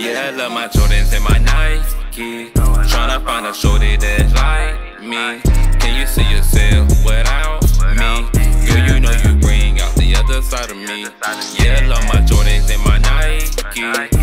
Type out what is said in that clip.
Yeah, I love my Jordans and my Nike. Tryna find a shorty that's like me. Can you see yourself without me? Girl, you know you bring out the other side of me. Yeah, I love my Jordans and my Nike.